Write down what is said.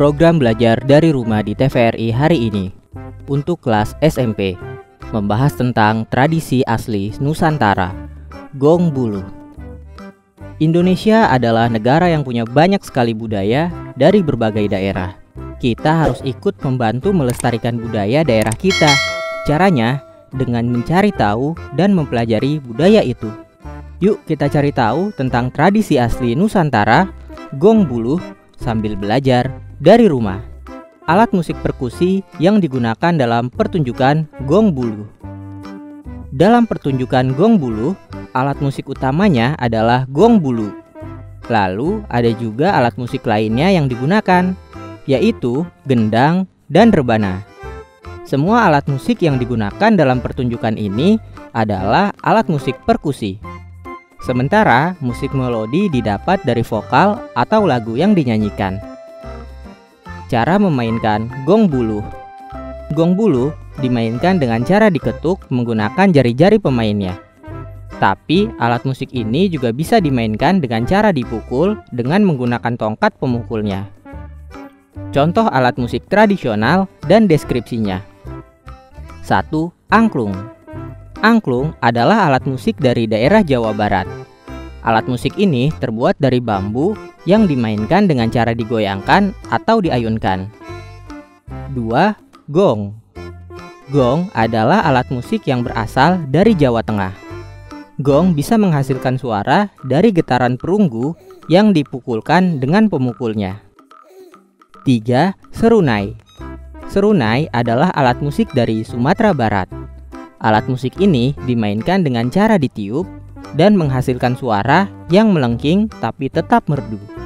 program belajar dari rumah di TVRI hari ini untuk kelas SMP membahas tentang tradisi asli Nusantara, Gong Bulu. Indonesia adalah negara yang punya banyak sekali budaya dari berbagai daerah. Kita harus ikut membantu melestarikan budaya daerah kita. Caranya dengan mencari tahu dan mempelajari budaya itu. Yuk kita cari tahu tentang tradisi asli Nusantara, Gong Bulu, sambil belajar dari rumah. Alat musik perkusi yang digunakan dalam pertunjukan Gong Bulu. Dalam pertunjukan Gong Bulu, alat musik utamanya adalah Gong Bulu. Lalu ada juga alat musik lainnya yang digunakan, yaitu gendang dan rebana. Semua alat musik yang digunakan dalam pertunjukan ini adalah alat musik perkusi. Sementara musik melodi didapat dari vokal atau lagu yang dinyanyikan. Cara memainkan gong bulu. Gong bulu dimainkan dengan cara diketuk menggunakan jari-jari pemainnya. Tapi alat musik ini juga bisa dimainkan dengan cara dipukul dengan menggunakan tongkat pemukulnya. Contoh alat musik tradisional dan deskripsinya. 1. Angklung Angklung adalah alat musik dari daerah Jawa Barat. Alat musik ini terbuat dari bambu yang dimainkan dengan cara digoyangkan atau diayunkan. 2. Gong Gong adalah alat musik yang berasal dari Jawa Tengah. Gong bisa menghasilkan suara dari getaran perunggu yang dipukulkan dengan pemukulnya. 3. Serunai Serunai adalah alat musik dari Sumatera Barat. Alat musik ini dimainkan dengan cara ditiup dan menghasilkan suara yang melengking tapi tetap merdu.